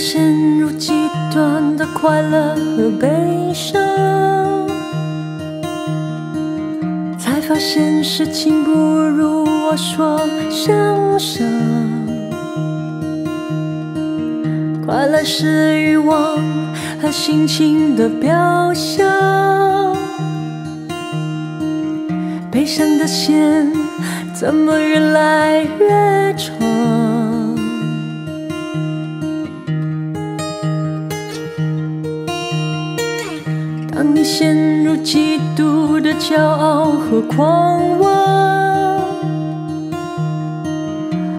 陷入极端的快乐和悲伤，才发现事情不如我所想象。快乐是欲望和心情的表象，悲伤的线怎么越来越长？你陷入极度的骄傲和狂妄，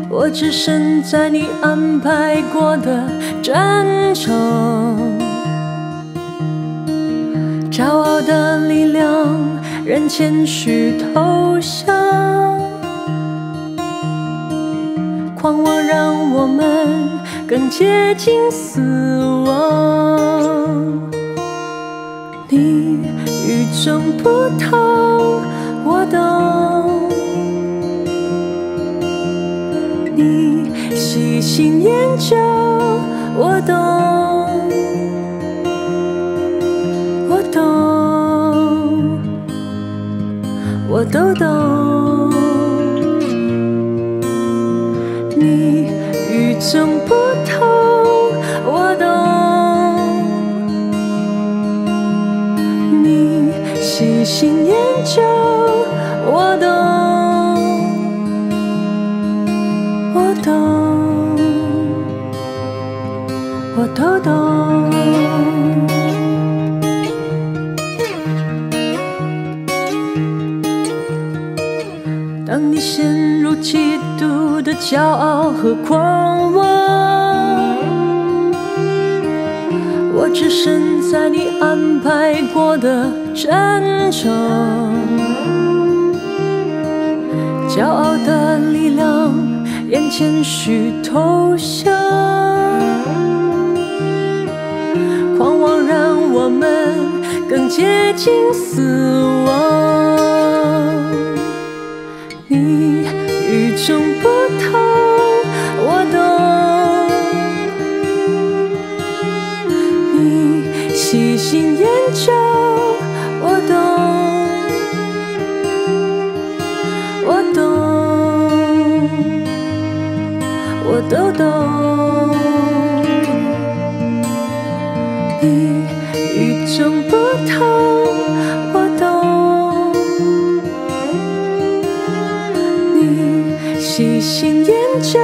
我只身在你安排过的战场，骄傲的力量让谦虚投降，狂妄让我们更接近死亡。你与众不同，我懂。你喜新厌旧，我懂。我懂，我都懂。你与众不同，心研究，我懂，我懂，我都懂。当你陷入极度的骄傲和狂妄，我只身在你安排过的战场，骄傲的力量让谦虚投降，狂妄让我们更接近死亡。你与众不你细心研究，我懂，我懂，我都懂。你与众不同，我懂。你细心研究。